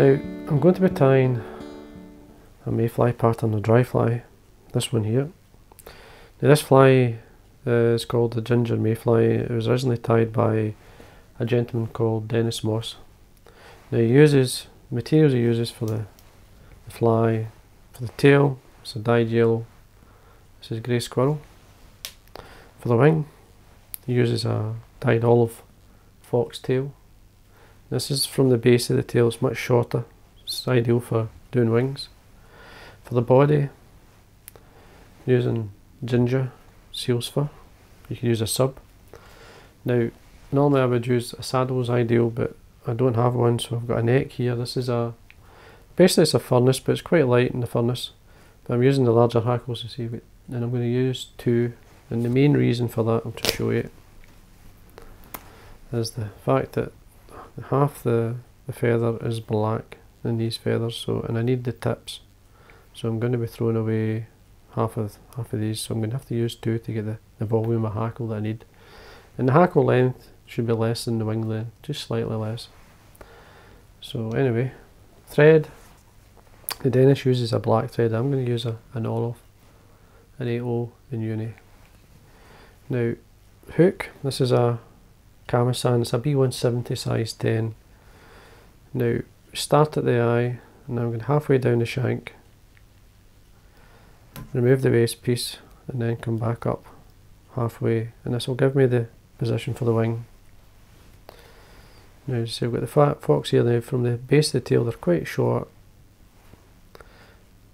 Now I'm going to be tying a mayfly pattern, a dry fly, this one here. Now this fly is called the ginger mayfly. It was originally tied by a gentleman called Dennis Moss. Now he uses, materials he uses for the, the fly, for the tail, it's a dyed yellow, this is grey squirrel. For the wing, he uses a dyed olive fox tail. This is from the base of the tail, it's much shorter, it's ideal for doing wings. For the body, using ginger seal's fur, you can use a sub. Now, normally I would use a saddle saddle's ideal, but I don't have one, so I've got a neck here. This is a, basically it's a furnace, but it's quite light in the furnace. But I'm using the larger hackles to see, and I'm going to use two, and the main reason for that, I'll just show you, is the fact that half the, the feather is black in these feathers so and I need the tips. So I'm going to be throwing away half of half of these so I'm going to have to use two to get the, the volume of hackle that I need. And the hackle length should be less than the wing length just slightly less. So anyway thread the Dennis uses a black thread. I'm going to use a, an olive an 8 in uni now hook this is a Kamasan, it's a B170 size 10. Now start at the eye and I'm going halfway down the shank, remove the waste piece and then come back up halfway and this will give me the position for the wing. Now so we've got the fat fox here now from the base of the tail they're quite short.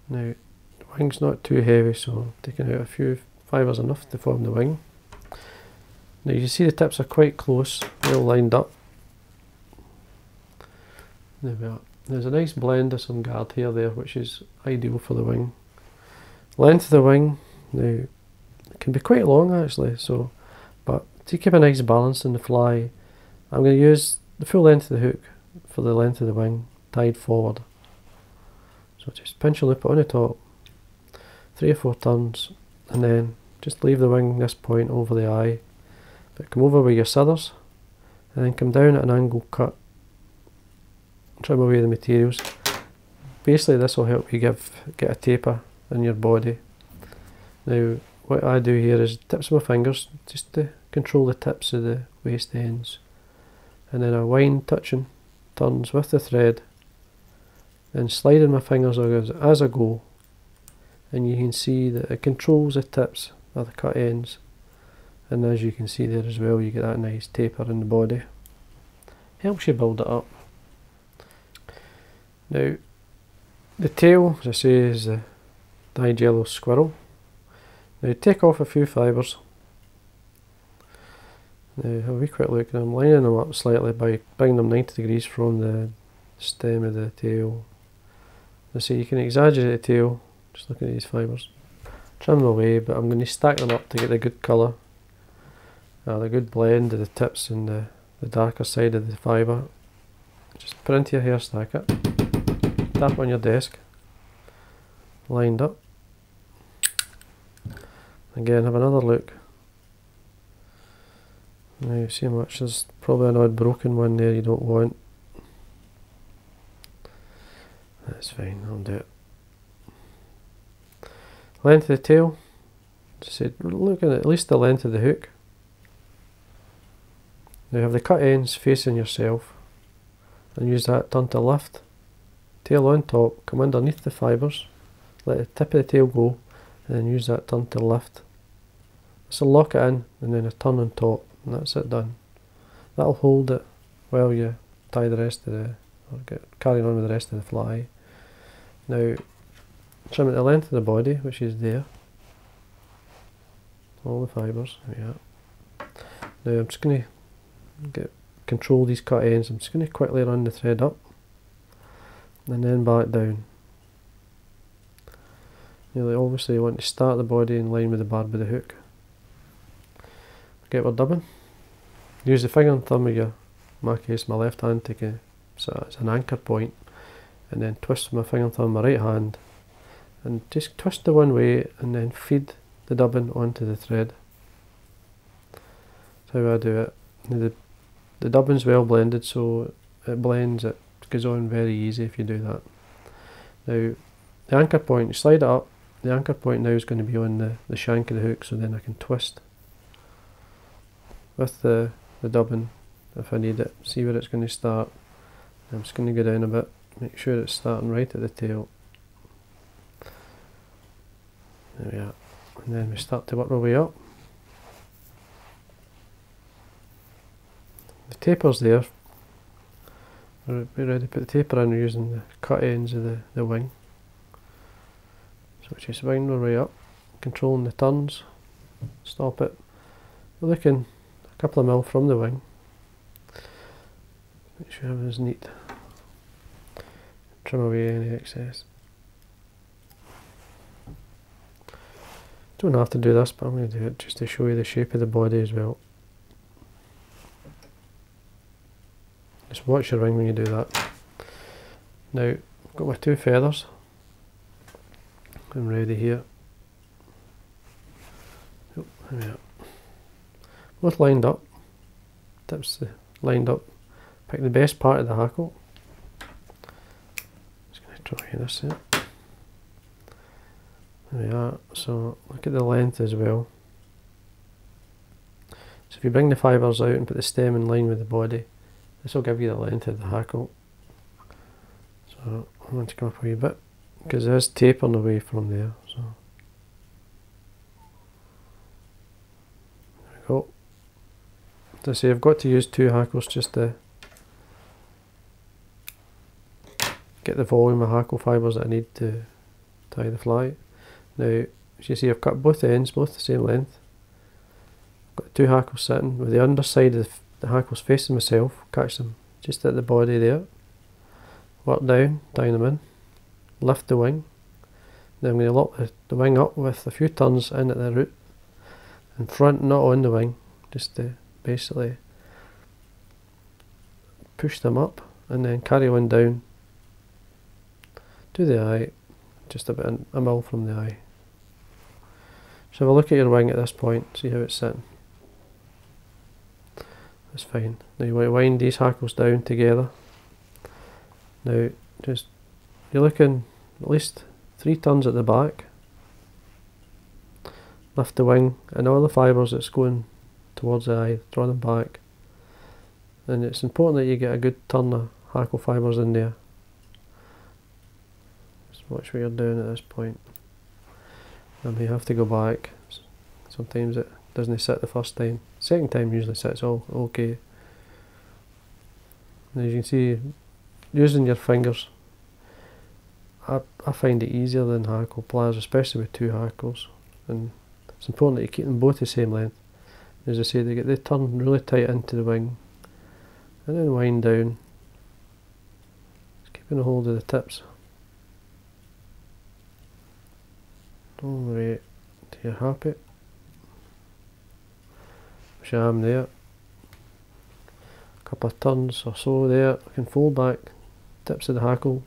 Now the wing's not too heavy so taking out a few fibres enough to form the wing. Now you can see the tips are quite close, all lined up. There we are. There's a nice blend of some guard hair there which is ideal for the wing. Length of the wing, now it can be quite long actually so but to keep a nice balance in the fly I'm going to use the full length of the hook for the length of the wing tied forward. So just pinch a loop on the top, three or four turns and then just leave the wing this point over the eye but come over with your scissors and then come down at an angle cut. Trim away the materials. Basically this will help you give get a taper in your body. Now what I do here is tips of my fingers just to control the tips of the waste ends and then I wind touching turns with the thread and sliding my fingers as I go and you can see that it controls the tips of the cut ends and as you can see there as well you get that nice taper in the body. Helps you build it up. Now the tail as I say is the dyed yellow squirrel. Now take off a few fibres. Now have a wee quick look I'm lining them up slightly by bringing them 90 degrees from the stem of the tail. I say you can exaggerate the tail just look at these fibres. Trim them away but I'm going to stack them up to get a good colour uh, the good blend of the tips and the, the darker side of the fibre. Just put into your hair stacker, tap on your desk, lined up. Again, have another look. Now you see much, there's probably an odd broken one there you don't want. That's fine, I'll do it. Length of the tail, just said, look at at least the length of the hook. Now you have the cut ends facing yourself and use that turn to lift. Tail on top, come underneath the fibres, let the tip of the tail go and then use that turn to lift. So lock it in and then a turn on top and that's it done. That'll hold it while you tie the rest of the, or get carrying on with the rest of the fly. Now trim at the length of the body which is there. All the fibres, yeah. Now I'm just going to get control these cut ends. I'm just going to quickly run the thread up and then back down. You obviously you want to start the body in line with the barb of the hook. Get we're dubbing. Use the finger and thumb of your, in my case my left hand take so it's an anchor point and then twist my finger and thumb my right hand and just twist the one way and then feed the dubbing onto the thread. That's how I do it. The, the dubbing's well blended so it blends, it goes on very easy if you do that. Now the anchor point, slide it up, the anchor point now is going to be on the, the shank of the hook so then I can twist with the, the dubbing if I need it, see where it's going to start. I'm just going to go down a bit, make sure it's starting right at the tail. There we are. And then we start to work our way up. The taper's there. We're ready to put the taper in we're using the cut ends of the, the wing. So just wind our way up, controlling the turns, stop it. We're looking a couple of mil from the wing. Make sure everything's neat. Trim away any excess. Don't have to do this, but I'm going to do it just to show you the shape of the body as well. Just watch your ring when you do that. Now, I've got my two feathers. I'm ready here. Oh, there. Both lined up. Tips lined up. Pick the best part of the hackle. Just going to try this out. There we are. So look at the length as well. So if you bring the fibres out and put the stem in line with the body, this will give you the length of the hackle. So I want to come up a wee bit because there's tapering away from there. So there we go. I say, I've got to use two hackles just to get the volume of hackle fibres that I need to tie the fly. Now, as you see, I've cut both ends, both the same length. Got two hackles sitting with the underside of the hackles facing myself, catch them just at the body there. Work down, down them in, lift the wing. Then I'm going to lock the, the wing up with a few turns in at the root. In front, not on the wing, just to basically push them up and then carry one down to the eye, just about a mil from the eye. So have a look at your wing at this point, see how it's sitting. That's fine. Now you want to wind these hackles down together. Now just you're looking at least three turns at the back. Lift the wing and all the fibres that's going towards the eye, draw them back. And it's important that you get a good turn of hackle fibres in there. Just watch what you're doing at this point. and we have to go back. Sometimes it doesn't sit the first time. Second time usually sits all okay. And as you can see, using your fingers, I, I find it easier than hackle pliers, especially with two hackles. And it's important that you keep them both the same length. As I say, they get they turn really tight into the wing, and then wind down. Just keeping a hold of the tips. all the way to your happy sham there couple of turns or so there I can fold back tips of the hackle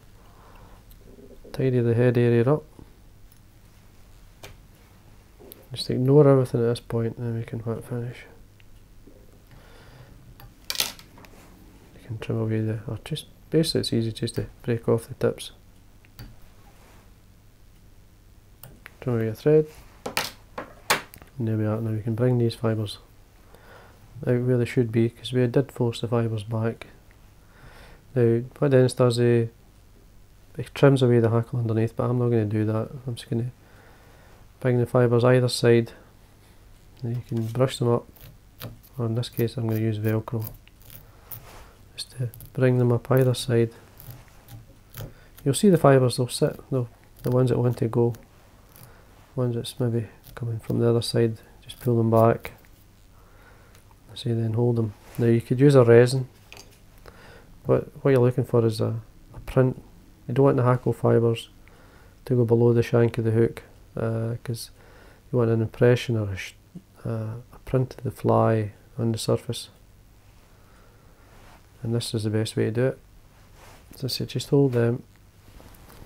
tidy the head area up just ignore everything at this point and then we can finish you can trim away the or just basically it's easy just to break off the tips. Trim away your thread. And there we are. Now we can bring these fibres out where they should be because we did force the fibres back. Now what Dennis does, eh, he, he trims away the hackle underneath but I'm not going to do that. I'm just going to bring the fibres either side. Now you can brush them up or in this case I'm going to use velcro just to bring them up either side. You'll see the fibres, they'll sit, the ones that want to go ones that's maybe coming from the other side, just pull them back. Say then hold them. Now you could use a resin. What what you're looking for is a, a print. You don't want the hackle fibres to go below the shank of the hook because uh, you want an impression or a, uh, a print of the fly on the surface. And this is the best way to do it. So I just hold them.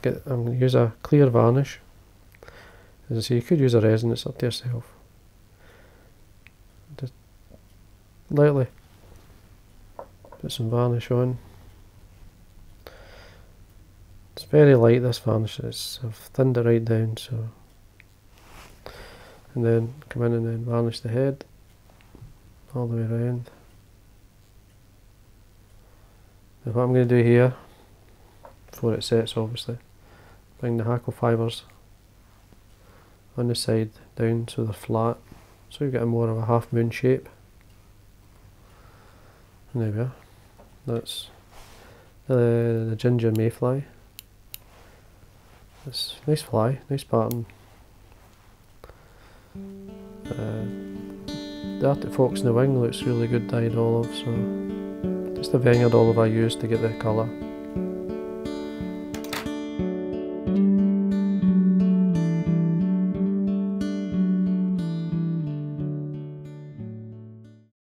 Get, I'm going to use a clear varnish as I say, you could use a resin, it's up to yourself. Just lightly. Put some varnish on. It's very light this varnish, it's, I've thinned it right down so and then come in and then varnish the head all the way around. And what I'm going to do here, before it sets obviously, bring the hackle fibres on the side down so they're flat, so you get a more of a half moon shape. There we are. That's the, the ginger mayfly. It's nice fly, nice pattern. Uh, the Arctic Fox in the wing looks really good dyed olive, so just the Veniard olive I used to get the colour.